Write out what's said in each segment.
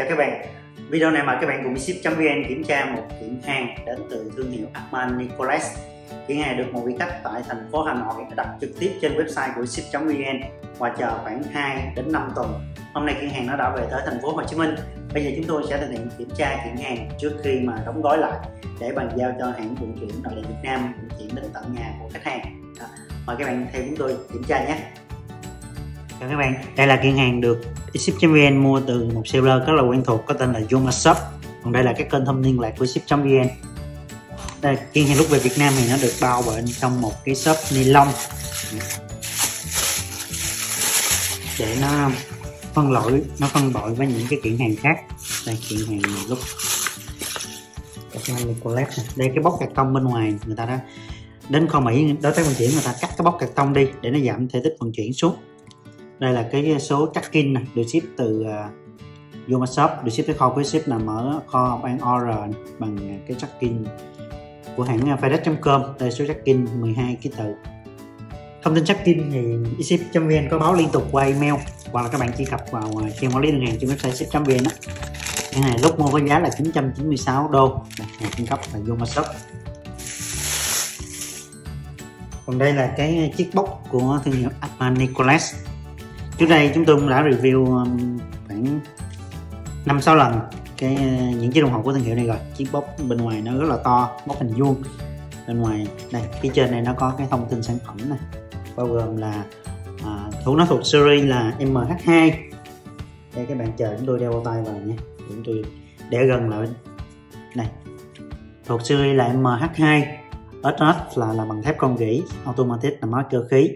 Chào các bạn. Video này mời các bạn cùng ship.vn kiểm tra một kiện hàng đến từ thương hiệu Armand Nicolas Kiện hàng được một vị khách tại thành phố Hà Nội đặt trực tiếp trên website của ship.vn và chờ khoảng 2 đến 5 tuần. Hôm nay kiện hàng nó đã về tới thành phố Hồ Chí Minh. Bây giờ chúng tôi sẽ thực hiện kiểm tra kiện hàng trước khi mà đóng gói lại để bàn giao cho hãng vận chuyển nội địa Việt Nam vận chuyển đến tận nhà của khách hàng. Đó. Mời các bạn theo chúng tôi kiểm tra nhé. Chào các bạn, đây là kiện hàng được ship.vn mua từ một seller rất là quen thuộc có tên là Yomashop còn đây là cái kênh thông tin lạc của ship.vn đây kiện hàng lúc về Việt Nam thì nó được bao bên trong một cái shop ni lông. Để nó phân loại nó phân loại với những cái kiện hàng khác. Đây kiện hàng lúc. Đây cái bóc carton bên ngoài người ta đã đến kho Mỹ đối tác vận chuyển người ta cắt cái bóc carton đi để nó giảm thể tích vận chuyển xuống đây là cái số tracking này, được ship từ uh, Yoma Shop được ship tới kho của ship nằm ở kho bán OR bằng cái tracking của hãng à, FedEx.com đây số tracking 12 ký tự. Thông tin tracking thì ship.vn có báo liên tục qua email hoặc là các bạn truy cập vào à, trang quản lý đơn hàng trên website ship.vn á. Cái này lúc mua có giá là 996 đô hàng cung cấp là Yoma Shop còn đây là cái chiếc box của thương hiệu Nicholas trước đây chúng tôi cũng đã review um, khoảng năm sáu lần cái uh, những chiếc đồng hồ của thương hiệu này rồi. Chiếc bóc bên ngoài nó rất là to bóc hình vuông. Bên ngoài đây phía trên này nó có cái thông tin sản phẩm này bao gồm là à, thủ nó thuộc series là MH2 đây các bạn chờ chúng tôi đeo bao tay vào nhé chúng tôi để gần lại này. Thuộc series là MH2 SS là là bằng thép con gỉ automatic là máy cơ khí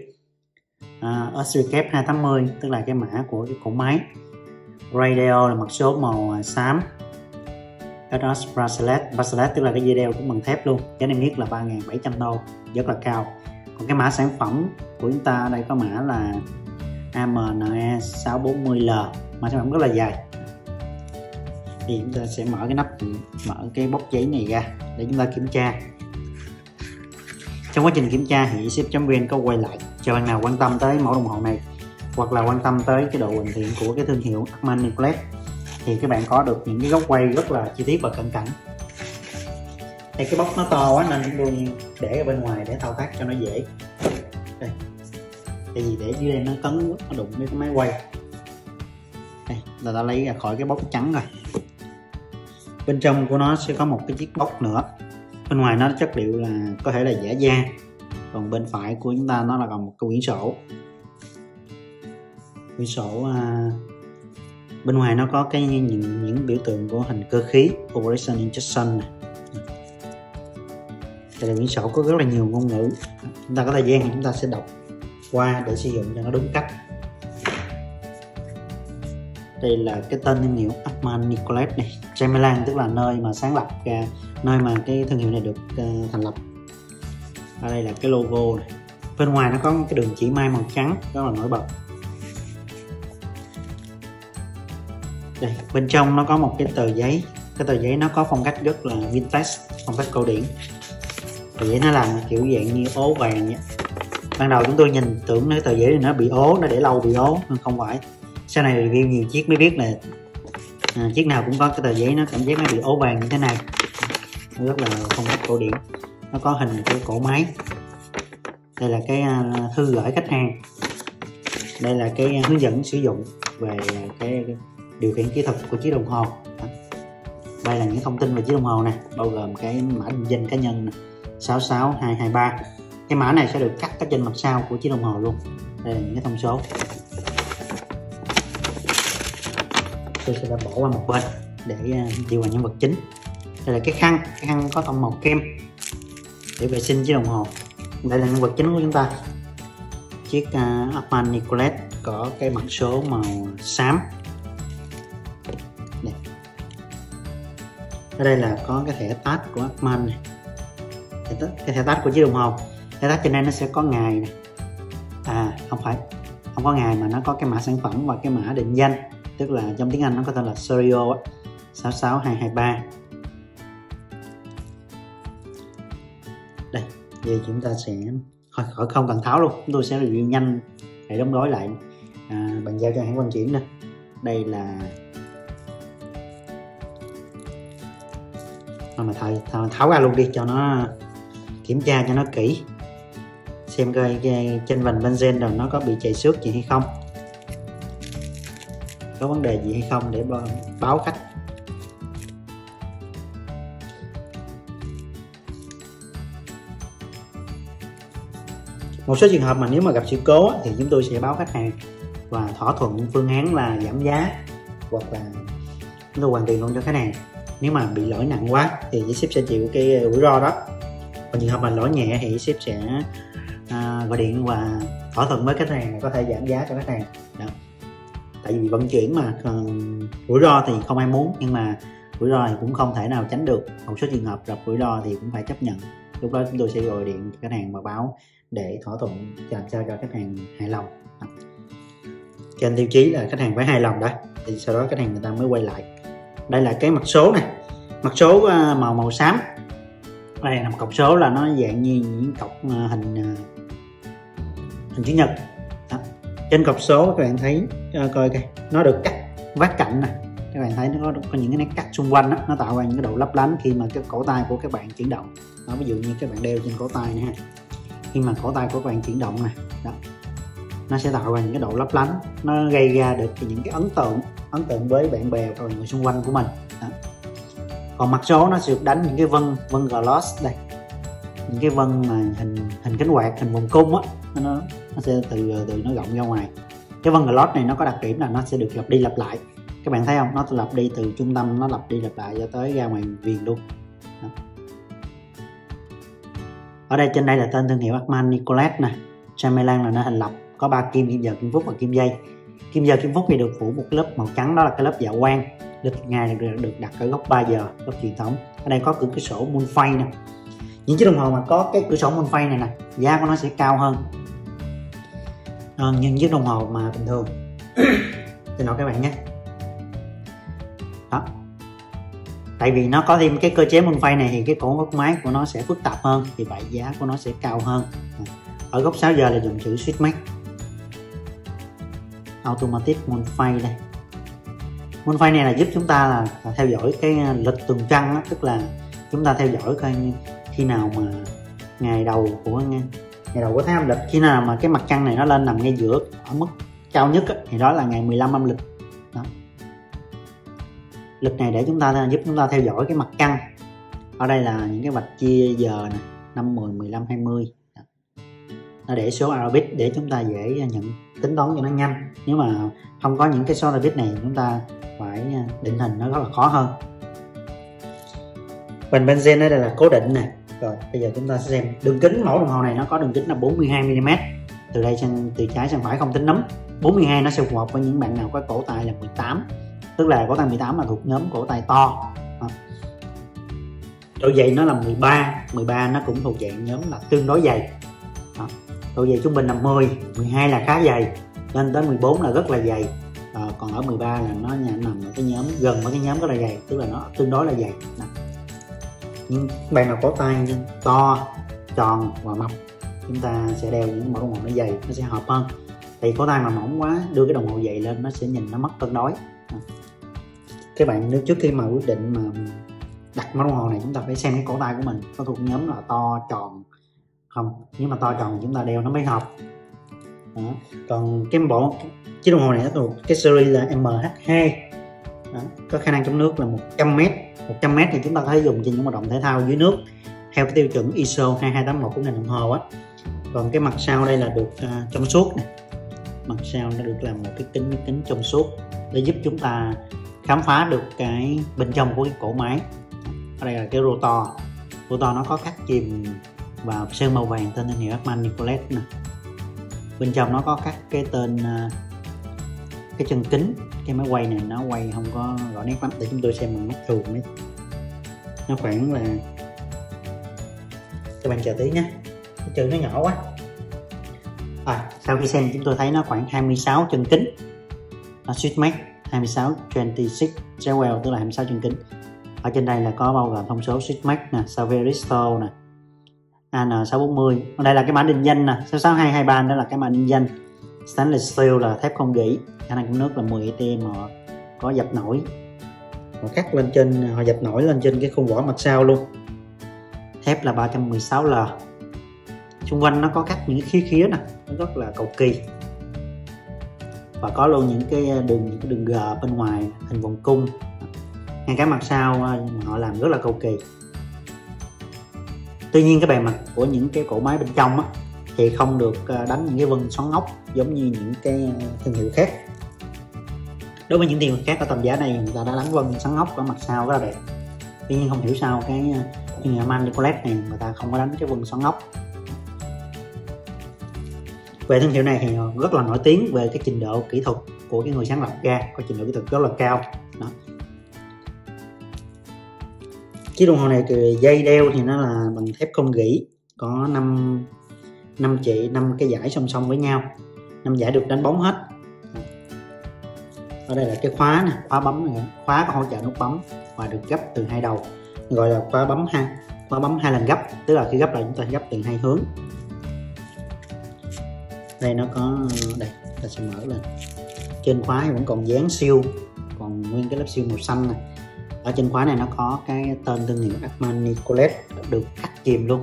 uh, Osricap 280 tức là cái mã của cái cổ máy. Radio là mặt số màu à, xám. SS bracelet bracelet tức là cái dây đeo cũng bằng thép luôn. Giá niêm yết là 3.700 đô rất là cao. Còn cái mã sản phẩm của chúng ta đây có mã là AMNE 640L mã sản phẩm rất là dài. Thì chúng ta sẽ mở cái nắp mở cái bóc giấy này ra để chúng ta kiểm tra. Trong quá trình kiểm tra thì ship.vn có quay lại cho bạn nào quan tâm tới mẫu đồng hồ này, hoặc là quan tâm tới cái độ hoàn thiện của cái thương hiệu Armani Black thì các bạn có được những cái góc quay rất là chi tiết và cận cảnh đây, cái bóc nó to quá nên chúng tôi để ở bên ngoài để thao tác cho nó dễ. Đây. Tại vì để dưới đây nó cấn nó đụng với cái máy quay. Đây, là ta lấy ra khỏi cái bóc trắng rồi. Bên trong của nó sẽ có một cái chiếc bóc nữa. Bên ngoài nó chất liệu là có thể là giả da còn bên phải của chúng ta nó là còn một cái quyển sổ. Quyển sổ à, bên ngoài nó có cái những những biểu tượng của hình cơ khí operation injection này. Đây là quyển sổ có rất là nhiều ngôn ngữ. Chúng ta có thời gian thì chúng ta sẽ đọc qua để sử dụng cho nó đúng cách. Đây là cái tên thương hiệu Atman Nicolet này Gemelan tức là nơi mà sáng lập nơi mà cái thương hiệu này được à, thành lập ở đây là cái logo này. Bên ngoài nó có cái đường chỉ mai màu trắng rất là nổi bật. Đây bên trong nó có một cái tờ giấy. Cái tờ giấy nó có phong cách rất là vintage phong cách cổ điển. Tờ giấy nó làm kiểu dạng như ố vàng nhé ban đầu chúng tôi nhìn tưởng cái tờ giấy này nó bị ố nó để lâu bị ố nhưng không phải. Sau này review nhiều chiếc mới biết là à, chiếc nào cũng có cái tờ giấy nó cảm giác nó bị ố vàng như thế này. Nó rất là phong cách cổ điển nó có hình cái cổ máy. Đây là cái à, thư gửi khách hàng. Đây là cái hướng dẫn sử dụng về cái điều khiển kỹ thuật của chiếc đồng hồ. Đây là những thông tin về chiếc đồng hồ này bao gồm cái mã định danh cá nhân 66223 cái mã này sẽ được cắt ở trên mặt sau của chiếc đồng hồ luôn. Đây là những cái thông số. Tôi sẽ đã bỏ qua một bên để à, đi vào nhân vật chính. Đây là cái khăn. Cái khăn có tông màu kem để vệ sinh chiếc đồng hồ. Đây là nhân vật chính của chúng ta. Chiếc à, uh, Armani Nicolet có cái mặt số màu xám. Đây. ở đây là có cái thẻ tag của Armani này. Cái thẻ tag của chiếc đồng hồ. Thẻ tag trên đây nó sẽ có ngày này à không phải không có ngày mà nó có cái mã sản phẩm và cái mã định danh. Tức là trong tiếng Anh nó có tên là serial 66223 giờ chúng ta sẽ thôi khỏi không cần tháo luôn. Chúng tôi sẽ review nhanh để đóng gói lại. À, bàn giao cho hãng vận chuyển đây đây là mà thôi tháo, ra luôn đi cho nó kiểm tra cho nó kỹ. Xem coi trên vành benzen rồi nó có bị chạy xước gì hay không. Có vấn đề gì hay không để báo khách một số trường hợp mà nếu mà gặp sự cố thì chúng tôi sẽ báo khách hàng và thỏa thuận phương án là giảm giá hoặc là chúng tôi hoàn tiền luôn cho khách hàng. Nếu mà bị lỗi nặng quá thì ship sẽ chịu cái ờ, rủi ro đó. Còn trường hợp mà lỗi nhẹ thì ship sẽ à, gọi điện và thỏa thuận với khách hàng có thể giảm giá cho khách hàng. Đó. tại vì vận chuyển mà ờ, rủi ro thì không ai muốn nhưng mà rủi ro thì cũng không thể nào tránh được. Một số trường hợp gặp rủi ro thì cũng phải chấp nhận lúc đó chúng tôi sẽ gọi điện cho khách hàng và báo để thỏa thuận làm sao cho khách hàng hài lòng. Trên tiêu chí là khách hàng phải hài lòng đó thì sau đó khách hàng người ta mới quay lại. Đây là cái mặt số này mặt số à, màu màu xám. Đây là một cọc số là nó dạng như những cọc à, hình à, hình chữ nhật. Đó. trên cọc số các bạn thấy coi coi, nó được cắt vát cạnh này các bạn thấy nó có, có những cái nét cắt xung quanh đó, nó tạo ra những cái độ lấp lánh khi mà cái cổ tay của các bạn chuyển động. Đó, ví dụ như các bạn đeo trên cổ tay này ha. Khi mà cổ tay của các bạn chuyển động này đó nó sẽ tạo ra những cái độ lấp lánh nó gây ra được những cái ấn tượng ấn tượng với bạn bè và người xung quanh của mình đó. còn mặt số nó sẽ được đánh những cái vân vân gloss đây. Những cái vân mà hình hình cánh quạt hình vòng cung á nó nó sẽ từ từ nó rộng ra ngoài. Cái vân gloss này nó có đặc điểm là nó sẽ được lặp đi lặp lại các bạn thấy không? Nó lặp đi từ trung tâm nó lặp đi lặp lại cho tới ra ngoài viền luôn. Đó. ở đây trên đây là tên thương hiệu Armand Nicolette nè. Chamelan là nó hình lập. Có ba kim kim giờ kim phúc và kim dây kim giờ kim phúc thì được phủ một lớp màu trắng đó là cái lớp dạ quang. Lịch ngày được, được đặt ở góc 3 giờ góc truyền thống. Ở đây có cửa cửa sổ moonfay nè. Những chiếc đồng hồ mà có cái cửa sổ moonfay này nè giá của nó sẽ cao hơn. Ờ, hơn những chiếc đồng hồ mà bình thường. Xin lỗi các bạn nhé. Tại vì nó có thêm cái cơ chế moonfay này thì cái cổ góc máy của nó sẽ phức tạp hơn thì vậy giá của nó sẽ cao hơn. Ở góc 6 giờ là dùng chữ switch max automatic phay đây. Moonfay này là giúp chúng ta là, là theo dõi cái lịch tuần trăng đó, tức là chúng ta theo dõi coi khi nào mà ngày đầu của ngày đầu của tháng âm lịch khi nào mà cái mặt trăng này nó lên nằm ngay giữa ở mức cao nhất á, thì đó là ngày 15 âm lịch lịch này để chúng ta giúp chúng ta theo dõi cái mặt trăng ở đây là những cái vạch chia giờ nè 5 10 15 20 nó để số Arabic để chúng ta dễ nhận, tính toán cho nó nhanh. Nếu mà không có những cái số Arabic này, chúng ta phải à, định hình nó rất là khó hơn. Bình benzen đây là cố định nè. Rồi, bây giờ chúng ta sẽ xem. Đường kính, mẫu đồng hồ này nó có đường kính là 42 mm từ đây sang, từ trái sang phải không tính nấm. 42 nó sẽ phù hợp với những bạn nào có cổ tay là 18 tức là cổ tay 18 là thuộc nhóm cổ tay to. Độ dày nó là 13 13 nó cũng thuộc dạng nhóm là tương đối dày. Đó. Độ dày trung bình là 10 12 là khá dày lên tới 14 là rất là dày. À, còn ở 13 là nó nằm ở cái nhóm gần với cái nhóm rất là dày tức là nó tương đối là dày. Đó. nhưng bạn nào có tay to tròn và mập. Chúng ta sẽ đeo những mẫu đồng hồ nó dày nó sẽ hợp hơn. Thì có tay mà mỏng quá đưa cái đồng hồ dày lên nó sẽ nhìn nó mất cân đối các bạn nếu trước khi mà quyết định mà đặt mẫu đồng hồ này chúng ta phải xem cái cổ tay của mình có thuộc nhóm là to tròn không? Nếu mà to tròn chúng ta đeo nó mới hợp. Đó. còn cái bộ chiếc đồng hồ này nó thuộc cái series là MH2 đó. có khả năng chống nước là 100 m 100 m thì chúng ta có thể dùng trên những hoạt động thể thao dưới nước theo cái tiêu chuẩn ISO 2281 của ngành đồng hồ á. Còn cái mặt sau đây là được uh, trong suốt này mặt sau nó được làm một cái kính kính trong suốt để giúp chúng ta khám phá được cái bên trong của cái cổ máy. Ở đây là cái rotor. Rotor nó có cắt chìm và sơn màu vàng tên thương hiệu Armand Nicolette nè. Bên trong nó có các cái tên à, cái chân kính. Cái máy quay này nó quay không có rõ nét lắm. Để chúng tôi xem bằng mắt thường ấy nó khoảng là các bạn chờ tí nhé. Cái chữ nó nhỏ quá. À, sau khi xem chúng tôi thấy nó khoảng 26 chân kính. Nó switch max 26 26 Jewel, tức là 26 chân kính. Ở trên đây là có bao gồm thông số Sigmax nè Saveristo nè AN640 ở đây là cái mã định danh nè 66223 đó là cái mã định danh. Stainless steel là thép không gỉ, khả năng của nước là 10 atm có dập nổi. Họ cắt lên trên, họ dập nổi lên trên cái khung vỏ mặt sau luôn. Thép là 316L xung quanh nó có cắt những cái khía khía nè, nó rất là cầu kỳ và có luôn những cái đường những cái đường g bên ngoài hình vòng cung. Ngay cái mặt sau à, họ làm rất là cầu kỳ. Tuy nhiên cái bề mặt của những cái cổ máy bên trong á, thì không được à, đánh những cái vân xoắn ốc giống như những cái thương hiệu khác. Đối với những thương hiệu khác ở tầm giá này người ta đã đánh vân xoắn ốc ở mặt sau rất là đẹp. Tuy nhiên không hiểu sao cái à, thương hiệu Man Nicolet này người ta không có đánh cái vân xoắn ốc về thương hiệu này thì ờ, rất là nổi tiếng về cái trình độ kỹ thuật của cái người sáng lập ra, có trình độ kỹ thuật rất là cao. Đó. Chiếc đồng hồ này thì dây đeo thì nó là bằng thép không gỉ, có 5 năm chị năm cái giải song song với nhau, năm giải được đánh bóng hết. Ở đây là cái khóa nè, khóa bấm này, khóa có hỗ trợ nút bấm và được gấp từ hai đầu, gọi là khóa bấm ha, khóa bấm hai lần gấp, tức là khi gấp lại chúng ta gấp từ hai hướng đây nó có đây ta sẽ mở lên. Trên khóa vẫn còn dán siêu còn nguyên cái lớp siêu màu xanh này. Ở trên khóa này nó có cái tên thương hiệu Armani Nicolet được khắc chìm luôn.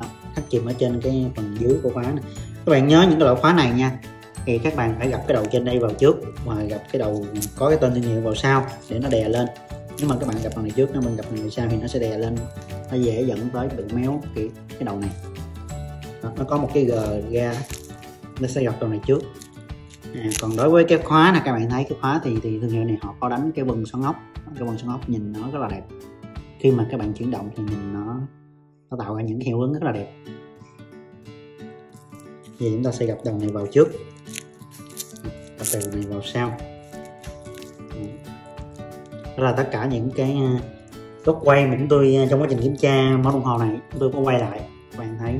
Đó, khắc chìm ở trên cái phần dưới của khóa này. Các bạn nhớ những cái loại khóa này nha. Thì các bạn phải gặp cái đầu trên đây vào trước và gặp cái đầu có cái tên thương hiệu vào sau để nó đè lên. Nếu mà các bạn gặp phần này trước nếu mình gặp phần này sau thì nó sẽ đè lên. Nó dễ dẫn tới bị méo cái cái đầu này. Đó, nó có một cái g ga nó sẽ gặp đầu này trước. À, còn đối với cái khóa này các bạn thấy cái khóa thì thì thương hiệu này họ có đánh cái vân xoắn ốc. Cái vân xoắn ốc nhìn nó rất là đẹp. Khi mà các bạn chuyển động thì nhìn nó nó tạo ra những hiệu ứng rất là đẹp. Thì chúng ta sẽ gặp đầu này vào trước. Và từ này vào sau. Đó là tất cả những cái à, góc quay mà chúng tôi à, trong quá trình kiểm tra món đồng hồ này chúng tôi có quay lại. Các bạn thấy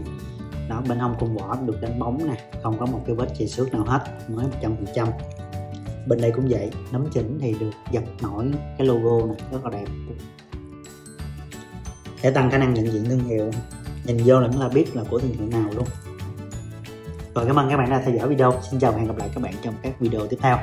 đó, bên hông khung vỏ được đánh bóng nè, không có một cái vết chì xước nào hết, mới 100 phần trăm. Bên đây cũng vậy, nấm chỉnh thì được giật nổi cái logo này rất là đẹp. Để tăng khả năng nhận diện thương hiệu, nhìn vô là là biết là của thương hiệu nào luôn. Rồi cảm ơn các bạn đã theo dõi video. Xin chào và hẹn gặp lại các bạn trong các video tiếp theo.